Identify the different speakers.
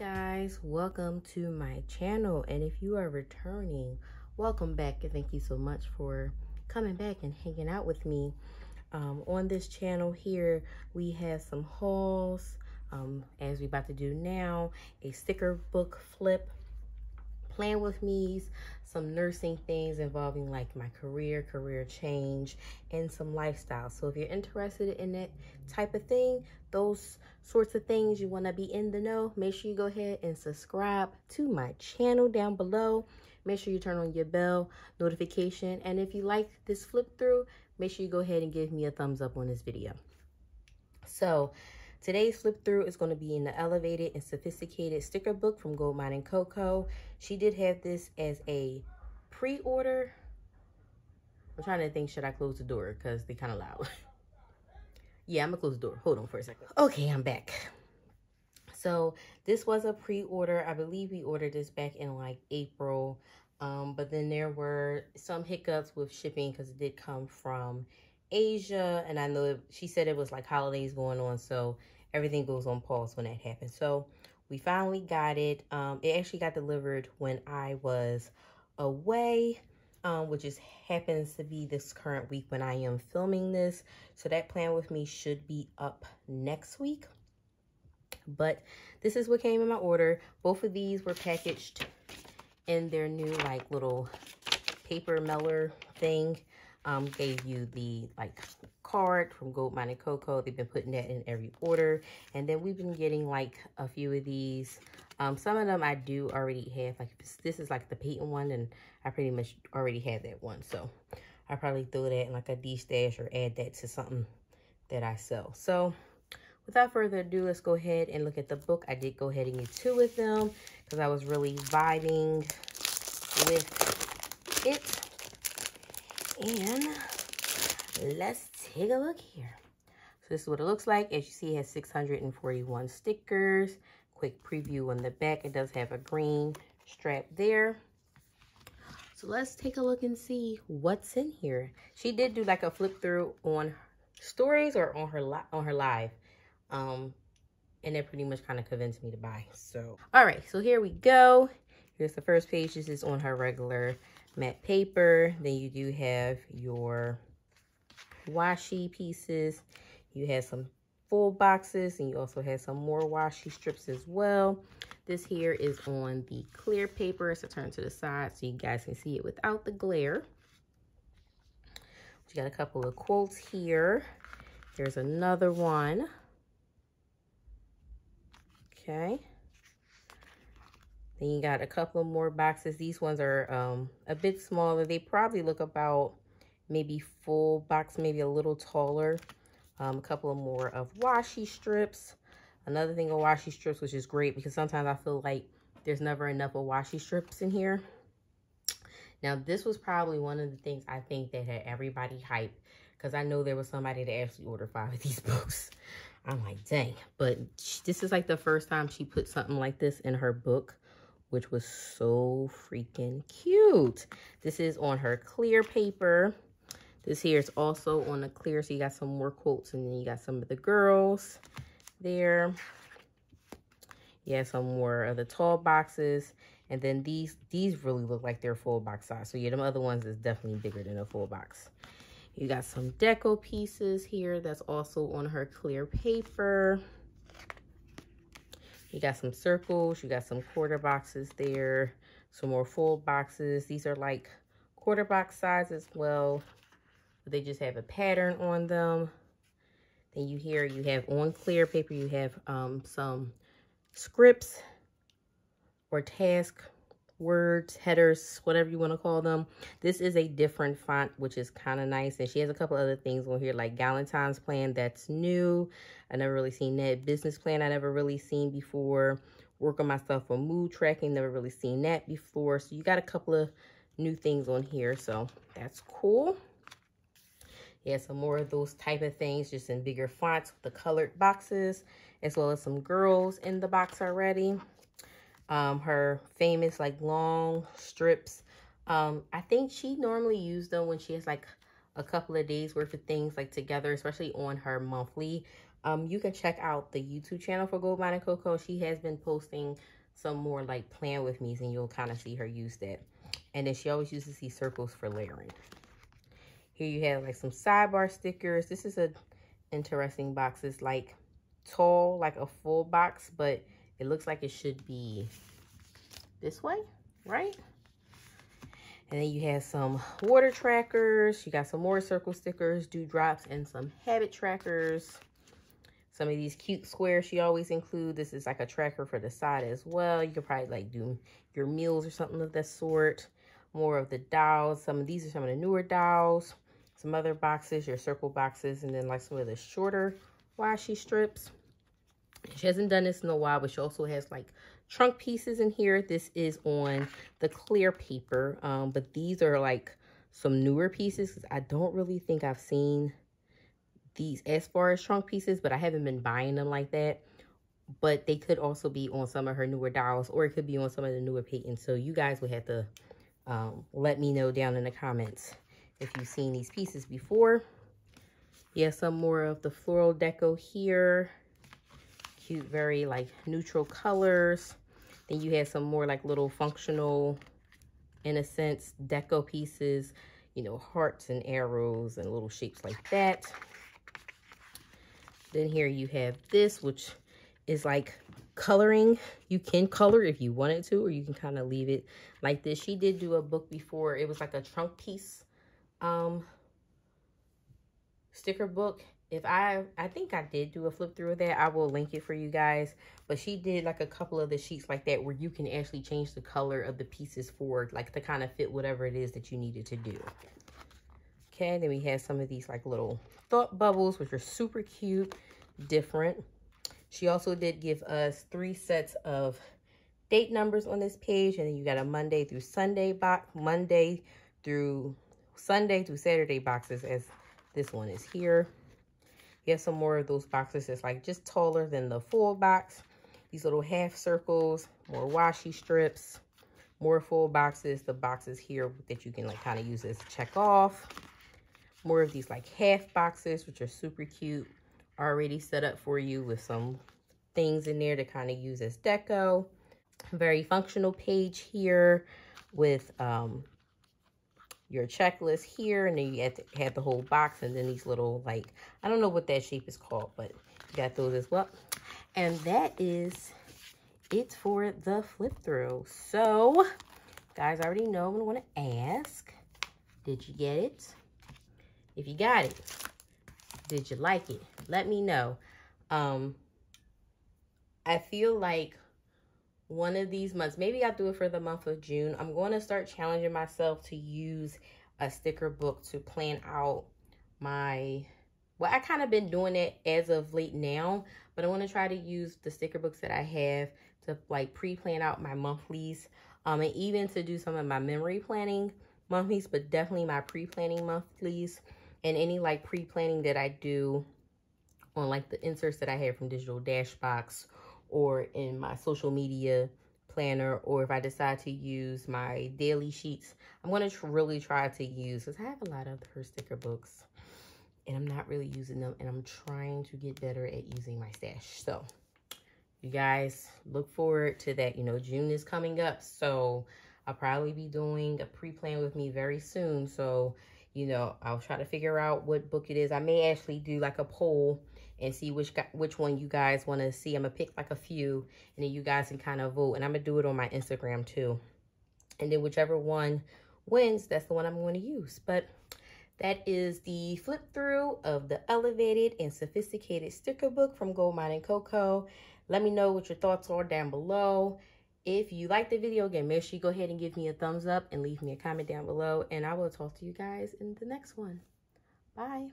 Speaker 1: guys welcome to my channel. And if you are returning welcome back. And thank you so much for coming back and hanging out with me. Um, on this channel here we have some hauls. Um, as we about to do now a sticker book flip plan with me's some nursing things involving like my career, career change, and some lifestyle. So if you're interested in that type of thing, those sorts of things, you want to be in the know, make sure you go ahead and subscribe to my channel down below. Make sure you turn on your bell notification. And if you like this flip through, make sure you go ahead and give me a thumbs up on this video. So Today's flip through is going to be in the elevated and sophisticated sticker book from Gold Mine & Coco. She did have this as a pre-order. I'm trying to think, should I close the door? Because they kind of loud. yeah, I'm going to close the door. Hold on for a second. Okay, I'm back. So this was a pre-order. I believe we ordered this back in like April. Um, but then there were some hiccups with shipping because it did come from Asia. And I know she said it was like holidays going on. So everything goes on pause when that happens. So we finally got it. Um, it actually got delivered when I was away. Um, which just happens to be this current week when I am filming this. So that plan with me should be up next week. But this is what came in my order. Both of these were packaged in their new like little paper mailer thing um, gave you the like card from Gold Mine & Coco. They've been putting that in every order. And then we've been getting like a few of these. Um, some of them I do already have. Like this is like the Peyton one and I pretty much already have that one. So I probably throw that in like a D-stash or add that to something that I sell. So without further ado, let's go ahead and look at the book. I did go ahead and get two of them because I was really vibing with it. And let's take a look here. So this is what it looks like. As you see, it has 641 stickers. Quick preview on the back. It does have a green strap there. So let's take a look and see what's in here. She did do like a flip through on stories or on her on her live. Um, and it pretty much kind of convinced me to buy. So, all right, so here we go. Here's the first page. This is on her regular matte paper. Then you do have your washi pieces. You have some full boxes and you also have some more washi strips as well. This here is on the clear paper. So turn to the side so you guys can see it without the glare. You got a couple of quotes here. There's another one. Okay. Then you got a couple more boxes. These ones are um, a bit smaller. They probably look about maybe full box, maybe a little taller. Um, a couple of more of washi strips. Another thing of washi strips, which is great because sometimes I feel like there's never enough of washi strips in here. Now, this was probably one of the things I think that had everybody hyped because I know there was somebody that actually ordered five of these books. I'm like, dang. But this is like the first time she put something like this in her book which was so freaking cute. This is on her clear paper. This here is also on the clear, so you got some more quotes, and then you got some of the girls there. Yeah, some more of the tall boxes. And then these these really look like they're full box size. So yeah, them other ones is definitely bigger than a full box. You got some deco pieces here that's also on her clear paper. You got some circles. You got some quarter boxes there. Some more full boxes. These are like quarter box size as well. They just have a pattern on them. Then you here, you have on clear paper, you have um, some scripts or task words, headers, whatever you want to call them. This is a different font, which is kind of nice. And she has a couple other things on here, like Galentine's plan, that's new. I never really seen that. Business plan, I never really seen before. Work on myself on mood tracking, never really seen that before. So you got a couple of new things on here, so that's cool. Yeah, some more of those type of things, just in bigger fonts with the colored boxes, as well as some girls in the box already um, her famous like long strips. Um, I think she normally used them when she has like a couple of days worth of things like together, especially on her monthly Um, you can check out the YouTube channel for Gold Mine and Coco. She has been posting some more like plan with me's and you'll kind of see her use that. And then she always uses these circles for layering. Here you have like some sidebar stickers. This is a interesting box. It's like tall, like a full box, but it looks like it should be this way, right? And then you have some water trackers. You got some more circle stickers, dewdrops, and some habit trackers. Some of these cute squares she always include. This is like a tracker for the side as well. You could probably like do your meals or something of that sort. More of the dials. Some of these are some of the newer dials. Some other boxes, your circle boxes, and then like some of the shorter washi strips. She hasn't done this in a while, but she also has like trunk pieces in here. This is on the clear paper, um, but these are like some newer pieces. I don't really think I've seen these as far as trunk pieces, but I haven't been buying them like that. But they could also be on some of her newer dolls, or it could be on some of the newer patents. So you guys would have to um, let me know down in the comments if you've seen these pieces before. Yeah, some more of the floral deco here. Cute, very like neutral colors. Then you have some more like little functional, in a sense, deco pieces. You know, hearts and arrows and little shapes like that. Then here you have this, which is like coloring. You can color if you wanted to, or you can kind of leave it like this. She did do a book before. It was like a trunk piece um, sticker book. If I, I think I did do a flip through of that. I will link it for you guys. But she did like a couple of the sheets like that where you can actually change the color of the pieces for like to kind of fit whatever it is that you needed to do. Okay, then we have some of these like little thought bubbles, which are super cute, different. She also did give us three sets of date numbers on this page. And then you got a Monday through Sunday box, Monday through Sunday through Saturday boxes as this one is here. Have some more of those boxes that's like just taller than the full box. These little half circles, more washi strips, more full boxes. The boxes here that you can like kind of use as check off more of these like half boxes, which are super cute, already set up for you with some things in there to kind of use as deco. Very functional page here with um, your checklist here. And then you have, to have the whole box and then these little like, I don't know what that shape is called, but you got those as well. And that is it for the flip through. So guys I already know I'm going to ask, did you get it? If you got it, did you like it? Let me know. Um, I feel like one of these months, maybe I'll do it for the month of June. I'm going to start challenging myself to use a sticker book to plan out my, well, I kind of been doing it as of late now, but I want to try to use the sticker books that I have to like pre-plan out my monthlies um, and even to do some of my memory planning monthlies, but definitely my pre-planning monthlies and any like pre-planning that I do on like the inserts that I have from Digital Dashbox or in my social media planner or if I decide to use my daily sheets, I'm going to really try to use because I have a lot of her sticker books and I'm not really using them and I'm trying to get better at using my stash. So you guys look forward to that. You know, June is coming up, so I'll probably be doing a pre-plan with me very soon. So you know, I'll try to figure out what book it is. I may actually do like a poll and see which which one you guys want to see. I'm going to pick like a few and then you guys can kind of vote. And I'm going to do it on my Instagram too. And then whichever one wins, that's the one I'm going to use. But that is the flip through of the elevated and sophisticated sticker book from Gold Mine & Coco. Let me know what your thoughts are down below. If you like the video, again, make sure you go ahead and give me a thumbs up and leave me a comment down below. And I will talk to you guys in the next one. Bye.